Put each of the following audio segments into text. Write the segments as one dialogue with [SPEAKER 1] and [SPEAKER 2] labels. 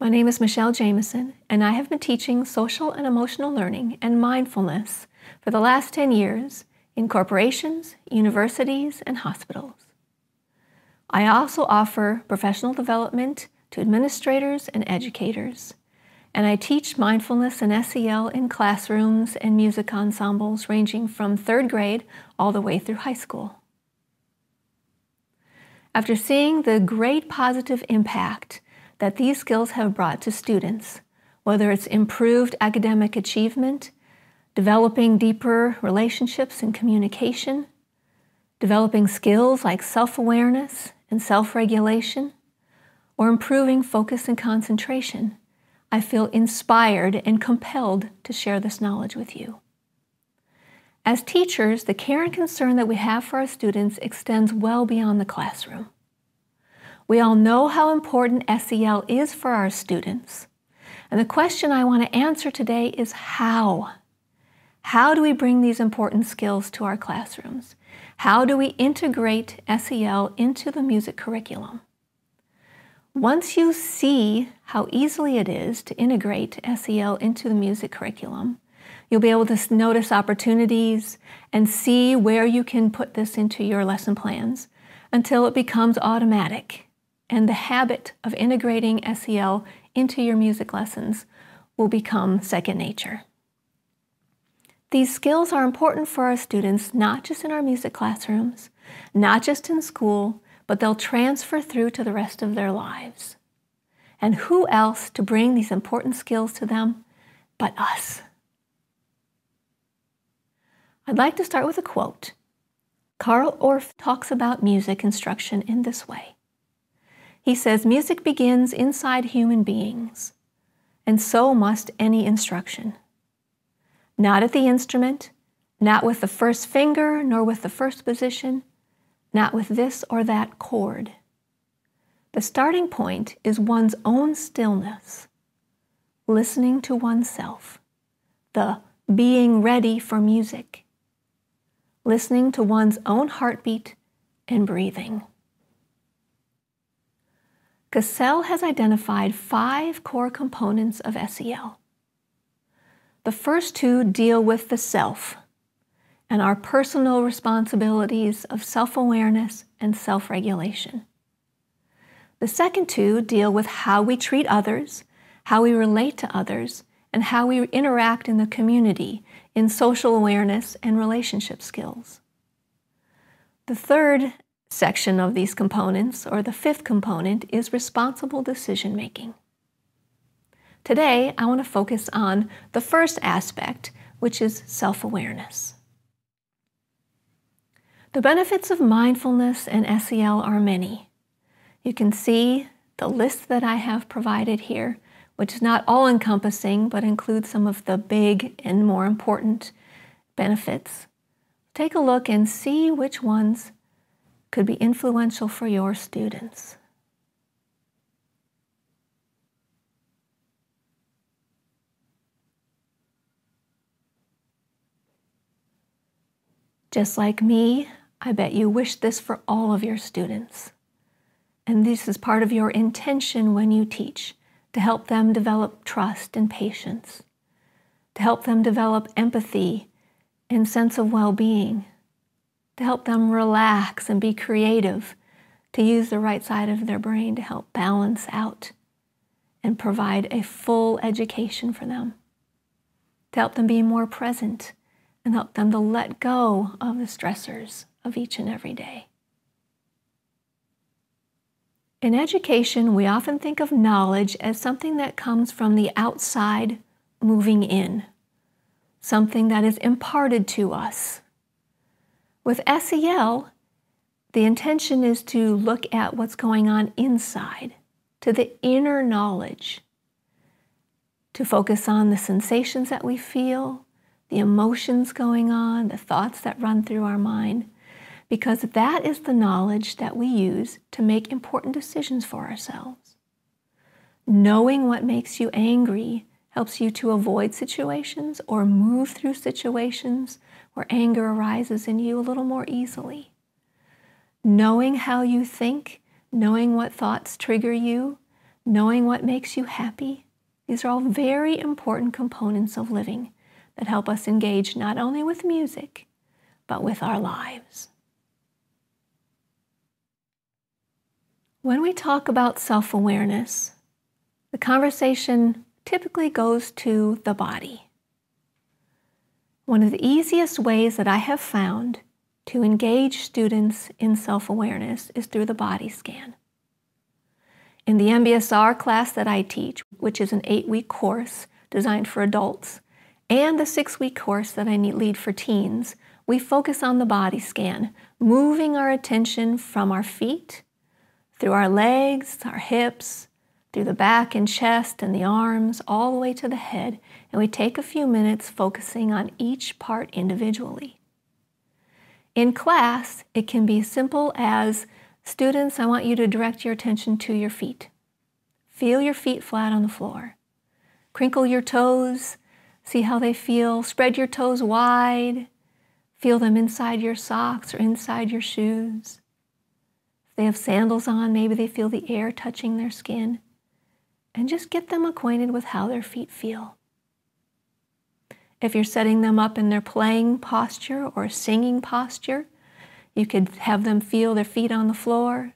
[SPEAKER 1] My name is Michelle Jameson, and I have been teaching social and emotional learning and mindfulness for the last 10 years in corporations, universities, and hospitals. I also offer professional development to administrators and educators, and I teach mindfulness and SEL in classrooms and music ensembles ranging from third grade all the way through high school. After seeing the great positive impact that these skills have brought to students, whether it's improved academic achievement, developing deeper relationships and communication, developing skills like self awareness and self regulation, or improving focus and concentration, I feel inspired and compelled to share this knowledge with you. As teachers, the care and concern that we have for our students extends well beyond the classroom. We all know how important SEL is for our students. And the question I want to answer today is how? How do we bring these important skills to our classrooms? How do we integrate SEL into the music curriculum? Once you see how easily it is to integrate SEL into the music curriculum, you'll be able to notice opportunities and see where you can put this into your lesson plans until it becomes automatic and the habit of integrating SEL into your music lessons will become second nature. These skills are important for our students, not just in our music classrooms, not just in school, but they'll transfer through to the rest of their lives. And who else to bring these important skills to them but us? I'd like to start with a quote. Carl Orff talks about music instruction in this way he says music begins inside human beings, and so must any instruction. Not at the instrument, not with the first finger, nor with the first position, not with this or that chord. The starting point is one's own stillness, listening to oneself, the being ready for music, listening to one's own heartbeat and breathing. CASEL has identified five core components of SEL. The first two deal with the self and our personal responsibilities of self awareness and self regulation. The second two deal with how we treat others, how we relate to others, and how we interact in the community in social awareness and relationship skills. The third section of these components, or the fifth component, is responsible decision making. Today, I want to focus on the first aspect, which is self awareness. The benefits of mindfulness and SEL are many. You can see the list that I have provided here, which is not all encompassing but includes some of the big and more important benefits. Take a look and see which ones could be influential for your students. Just like me, I bet you wish this for all of your students. And this is part of your intention when you teach to help them develop trust and patience, to help them develop empathy and sense of well being to help them relax and be creative, to use the right side of their brain to help balance out and provide a full education for them, to help them be more present and help them to let go of the stressors of each and every day. In education, we often think of knowledge as something that comes from the outside moving in, something that is imparted to us with SEL, the intention is to look at what's going on inside, to the inner knowledge, to focus on the sensations that we feel, the emotions going on, the thoughts that run through our mind, because that is the knowledge that we use to make important decisions for ourselves. Knowing what makes you angry helps you to avoid situations or move through situations where anger arises in you a little more easily. Knowing how you think, knowing what thoughts trigger you, knowing what makes you happy. These are all very important components of living that help us engage not only with music, but with our lives. When we talk about self awareness, the conversation typically goes to the body. One of the easiest ways that I have found to engage students in self awareness is through the body scan. In the MBSR class that I teach, which is an eight week course designed for adults, and the six week course that I lead for teens, we focus on the body scan, moving our attention from our feet, through our legs, our hips, through the back and chest and the arms, all the way to the head, and we take a few minutes focusing on each part individually. In class, it can be simple as students, I want you to direct your attention to your feet. Feel your feet flat on the floor. Crinkle your toes, see how they feel. Spread your toes wide. Feel them inside your socks or inside your shoes. If they have sandals on, maybe they feel the air touching their skin. And just get them acquainted with how their feet feel. If you're setting them up in their playing posture or singing posture, you could have them feel their feet on the floor.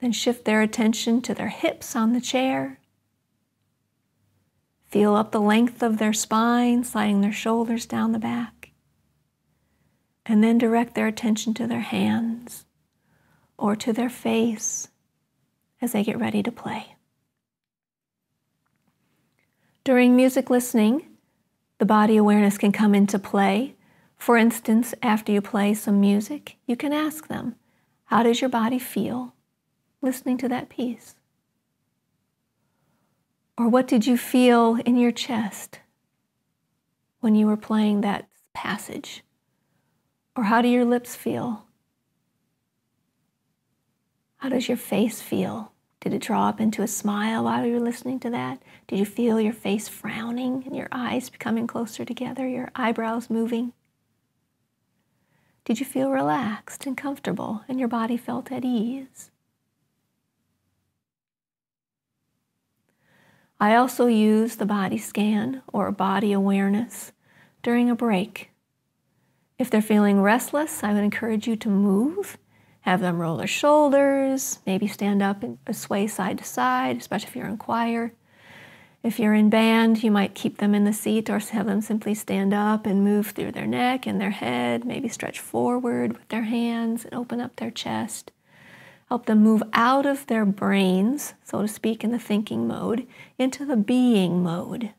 [SPEAKER 1] Then shift their attention to their hips on the chair. Feel up the length of their spine, sliding their shoulders down the back. And then direct their attention to their hands or to their face as they get ready to play. During music listening, the body awareness can come into play. For instance, after you play some music, you can ask them, How does your body feel listening to that piece? Or what did you feel in your chest when you were playing that passage? Or how do your lips feel? How does your face feel did it draw up into a smile while you were listening to that? Did you feel your face frowning and your eyes becoming closer together, your eyebrows moving? Did you feel relaxed and comfortable and your body felt at ease? I also use the body scan or body awareness during a break. If they're feeling restless, I would encourage you to move have them roll their shoulders, maybe stand up and sway side to side, especially if you're in choir. If you're in band, you might keep them in the seat or have them simply stand up and move through their neck and their head, maybe stretch forward with their hands and open up their chest. Help them move out of their brains, so to speak, in the thinking mode, into the being mode.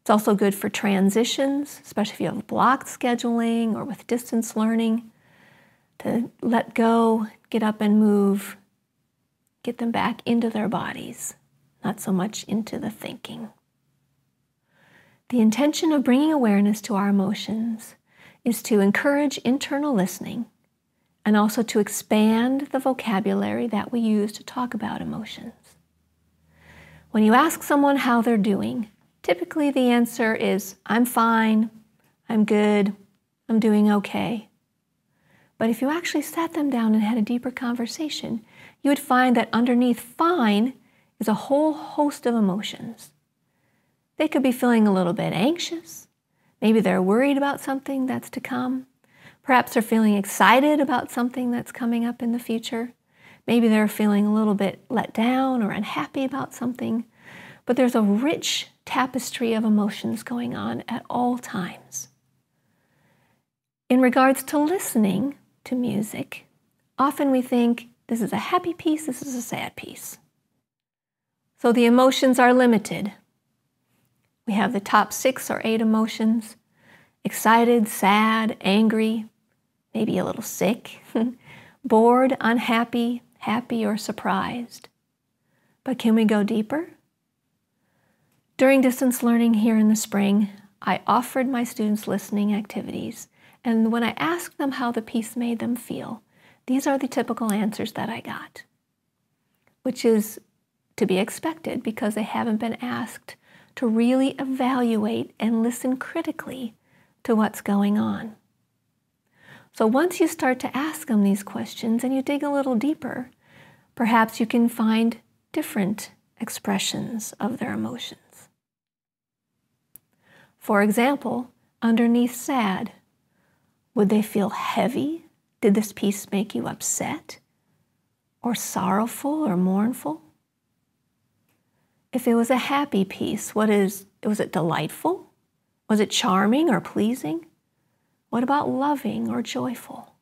[SPEAKER 1] It's also good for transitions, especially if you have blocked scheduling or with distance learning to let go, get up and move, get them back into their bodies, not so much into the thinking. The intention of bringing awareness to our emotions is to encourage internal listening and also to expand the vocabulary that we use to talk about emotions. When you ask someone how they're doing, typically the answer is, I'm fine, I'm good, I'm doing okay. But if you actually sat them down and had a deeper conversation, you would find that underneath fine is a whole host of emotions. They could be feeling a little bit anxious. Maybe they're worried about something that's to come. Perhaps they're feeling excited about something that's coming up in the future. Maybe they're feeling a little bit let down or unhappy about something. But there's a rich tapestry of emotions going on at all times. In regards to listening, to music, often we think this is a happy piece, this is a sad piece. So the emotions are limited. We have the top six or eight emotions excited, sad, angry, maybe a little sick, bored, unhappy, happy, or surprised. But can we go deeper? During distance learning here in the spring, I offered my students listening activities and when I asked them how the piece made them feel, these are the typical answers that I got, which is to be expected because they haven't been asked to really evaluate and listen critically to what's going on. So once you start to ask them these questions and you dig a little deeper, Perhaps you can find different expressions of their emotions. For example, underneath sad, would they feel heavy? Did this piece make you upset? Or sorrowful or mournful? If it was a happy piece, what is was it delightful? Was it charming or pleasing? What about loving or joyful?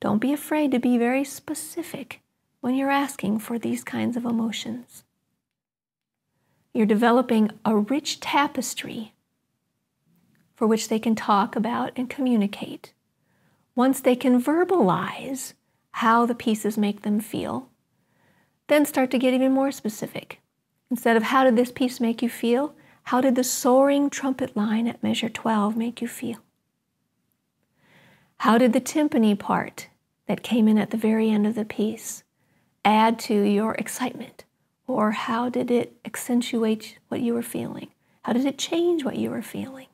[SPEAKER 1] Don't be afraid to be very specific when you're asking for these kinds of emotions. You're developing a rich tapestry for which they can talk about and communicate. Once they can verbalize how the pieces make them feel, then start to get even more specific. Instead of how did this piece make you feel, how did the soaring trumpet line at measure 12 make you feel? How did the timpani part that came in at the very end of the piece add to your excitement? Or how did it accentuate what you were feeling? How did it change what you were feeling?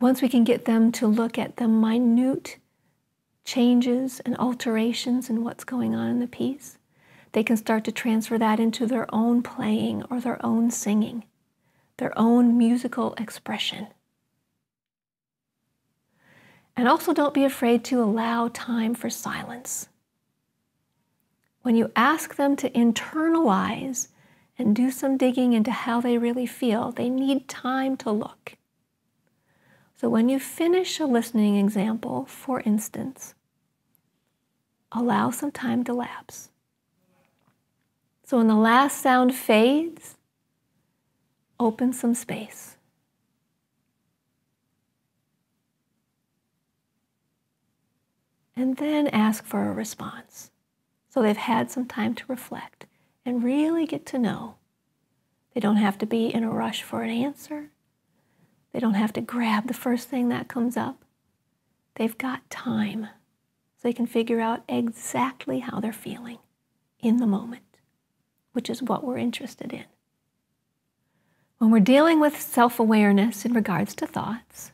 [SPEAKER 1] Once we can get them to look at the minute changes and alterations in what's going on in the piece, they can start to transfer that into their own playing or their own singing, their own musical expression. And also, don't be afraid to allow time for silence. When you ask them to internalize and do some digging into how they really feel, they need time to look. So, when you finish a listening example, for instance, allow some time to lapse. So when the last sound fades, open some space. And then ask for a response. So they've had some time to reflect and really get to know. They don't have to be in a rush for an answer. They don't have to grab the first thing that comes up. They've got time so they can figure out exactly how they're feeling in the moment which is what we're interested in. When we're dealing with self awareness in regards to thoughts,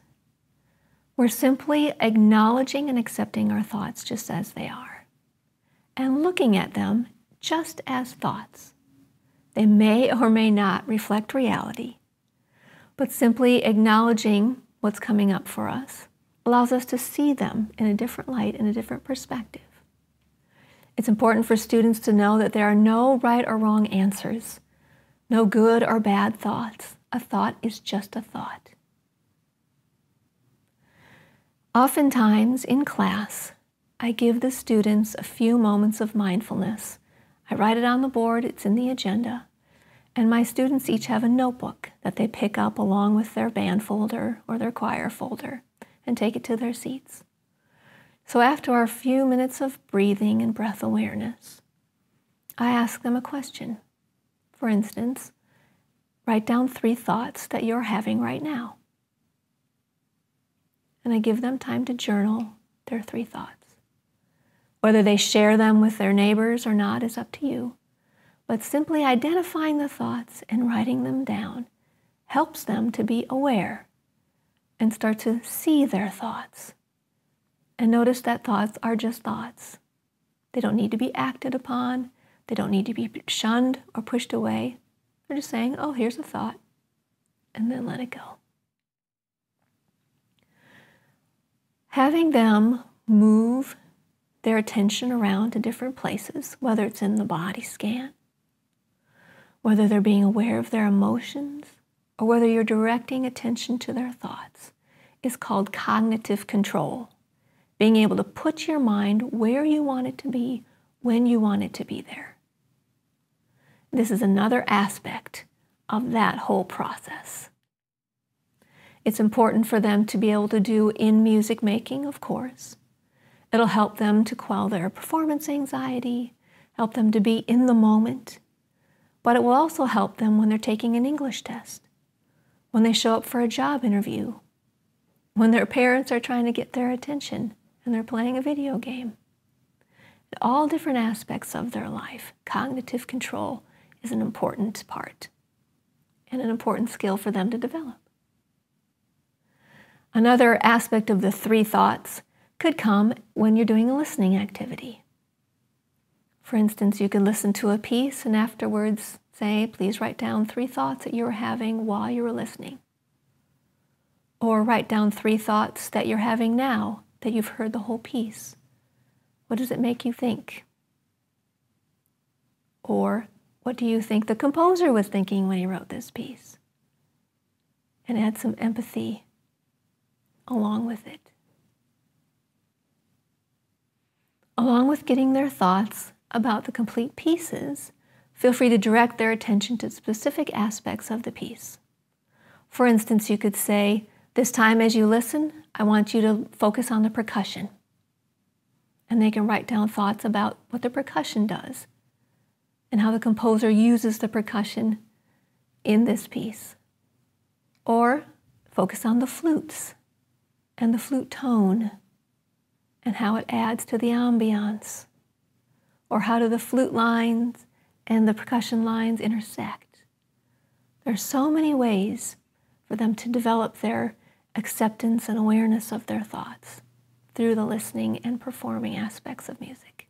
[SPEAKER 1] we're simply acknowledging and accepting our thoughts just as they are and looking at them just as thoughts. They may or may not reflect reality, but simply acknowledging what's coming up for us allows us to see them in a different light, in a different perspective. It's important for students to know that there are no right or wrong answers, no good or bad thoughts. A thought is just a thought. Oftentimes in class, I give the students a few moments of mindfulness. I write it on the board, it's in the agenda, and my students each have a notebook that they pick up along with their band folder or their choir folder and take it to their seats. So after our few minutes of breathing and breath awareness, I ask them a question. For instance, write down three thoughts that you're having right now. And I give them time to journal their three thoughts. Whether they share them with their neighbors or not is up to you. But simply identifying the thoughts and writing them down helps them to be aware and start to see their thoughts and notice that thoughts are just thoughts. They don't need to be acted upon, they don't need to be shunned or pushed away. They're just saying, oh, here's a thought, and then let it go. Having them move their attention around to different places, whether it's in the body scan, whether they're being aware of their emotions, or whether you're directing attention to their thoughts, is called cognitive control being able to put your mind where you want it to be when you want it to be there. This is another aspect of that whole process. It's important for them to be able to do in music making, of course. It'll help them to quell their performance anxiety, help them to be in the moment, but it will also help them when they're taking an English test, when they show up for a job interview, when their parents are trying to get their attention, and they're playing a video game. All different aspects of their life, cognitive control is an important part and an important skill for them to develop. Another aspect of the three thoughts could come when you're doing a listening activity. For instance, you could listen to a piece and afterwards say, please write down three thoughts that you were having while you were listening. Or write down three thoughts that you're having now that you've heard the whole piece. What does it make you think? Or what do you think the composer was thinking when he wrote this piece? And add some empathy along with it. Along with getting their thoughts about the complete pieces, feel free to direct their attention to specific aspects of the piece. For instance, you could say, This time as you listen, I want you to focus on the percussion. And they can write down thoughts about what the percussion does and how the composer uses the percussion in this piece. Or focus on the flutes and the flute tone and how it adds to the ambiance. Or how do the flute lines and the percussion lines intersect? There are so many ways for them to develop their acceptance and awareness of their thoughts through the listening and performing aspects of music.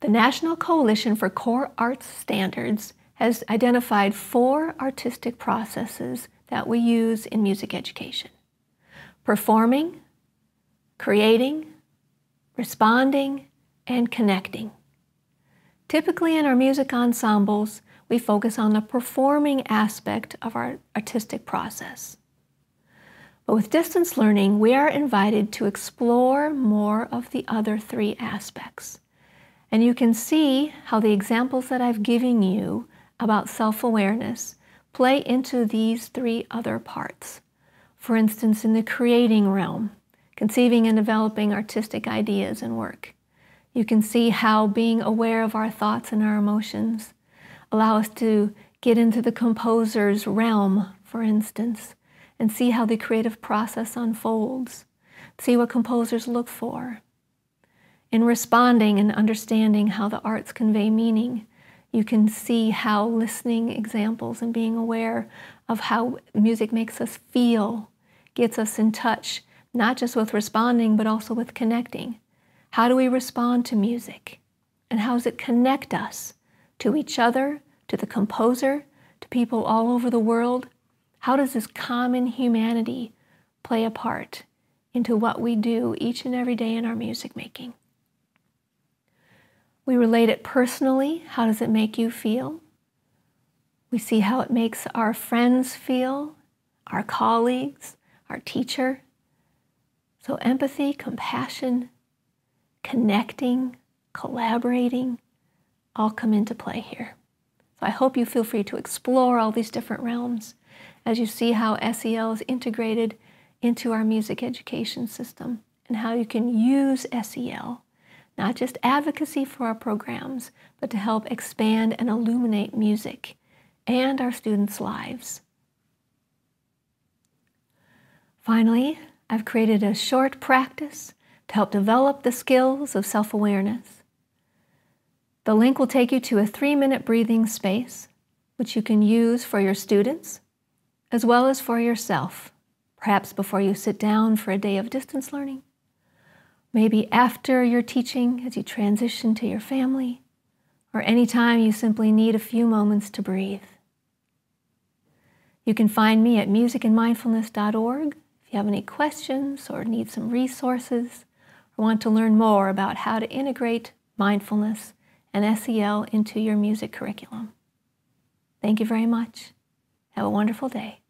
[SPEAKER 1] The National Coalition for Core Arts Standards has identified four artistic processes that we use in music education performing, creating, responding, and connecting. Typically, in our music ensembles, we focus on the performing aspect of our artistic process. But with distance learning, we are invited to explore more of the other three aspects. And you can see how the examples that I've given you about self awareness play into these three other parts. For instance, in the creating realm, conceiving and developing artistic ideas and work, you can see how being aware of our thoughts and our emotions allow us to get into the composer's realm, for instance, and see how the creative process unfolds, see what composers look for, in responding and understanding how the arts convey meaning, you can see how listening examples and being aware of how music makes us feel gets us in touch, not just with responding, but also with connecting. How do we respond to music? And how does it connect us to each other, to the composer, to people all over the world? How does this common humanity play a part into what we do each and every day in our music making? We relate it personally. How does it make you feel? We see how it makes our friends feel, our colleagues, our teacher. So, empathy, compassion, connecting, collaborating all come into play here. So, I hope you feel free to explore all these different realms as you see how SEL is integrated into our music education system and how you can use SEL not just advocacy for our programs, but to help expand and illuminate music and our students' lives. Finally, I've created a short practice to help develop the skills of self awareness. The link will take you to a three minute breathing space, which you can use for your students as well as for yourself, perhaps before you sit down for a day of distance learning maybe after your teaching as you transition to your family, or anytime you simply need a few moments to breathe. You can find me at musicandmindfulness.org if you have any questions or need some resources want to learn more about how to integrate mindfulness and SEL into your music curriculum. Thank you very much. Have a wonderful day.